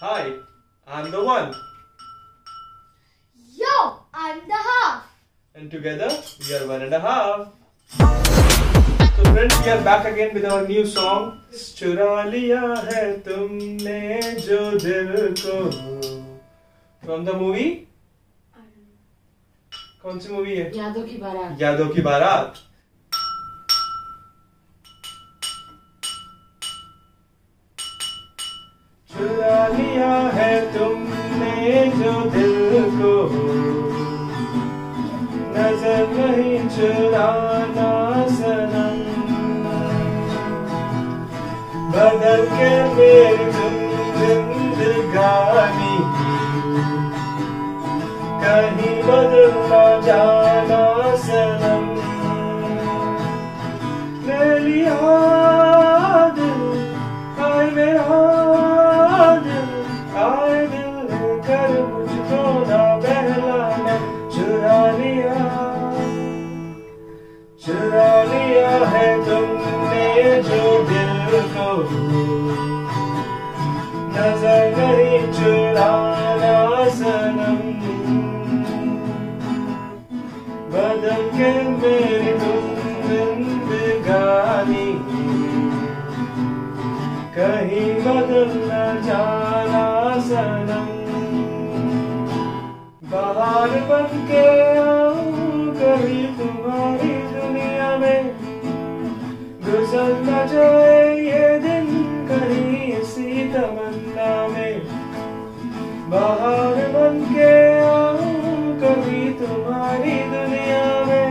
Hi, I'm the one. Yo, I'm the half. And together we are one and a half. So friends, we are back again with our new song. चुरा लिया है तुमने जो दिल को From the movie? कौन सी movie है यादों की बारात यादों की बारात लिया है तुमने जो दिल को नज़र नहीं चुराना सनम। बदल के मेरी तुम जिंदगानी कहीं बदल न जाना नज़र चुराना सनम बदल के मेरी कहीं बदल न जाना सनम बाहर बन के आऊँ तुम्हारी दुनिया में गुजर न जाए बाहर बन के आऊँ, कभी तुम्हारी दुनिया में।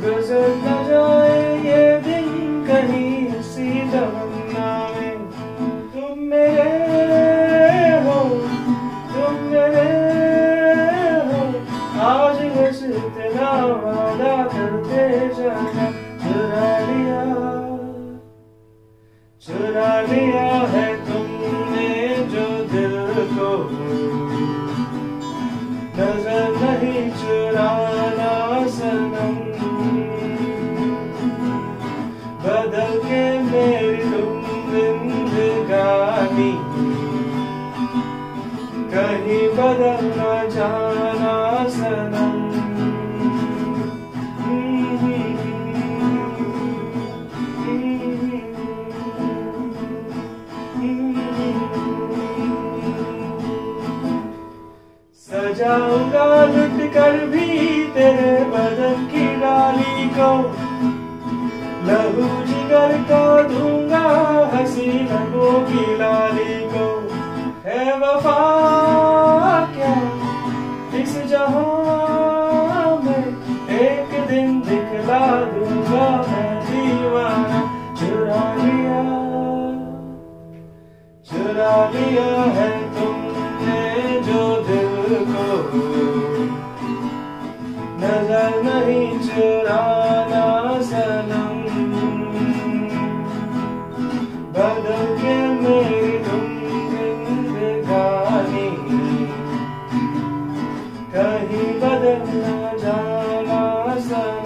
गुजर न जाए ये दिन कहीं इसी तमन्ना में। तुम मेरे हो, तुम मेरे हो। आज बस इतना वादा करते जाना। नज़र नहीं चुराना सनम। बदल के मेरी तुम जिंदगानी कहीं बदल न जाना सनम। सजाऊँगा लुट कर भी तेरे बदन की डाली को। लहू जिगर का दूँगा, हँसी लगों की लाली को। है वफा क्या? इस जहाँ में एक दिन दिखला दूँगा मैं दीवाना। चुरा लिया चुरा लिया sun.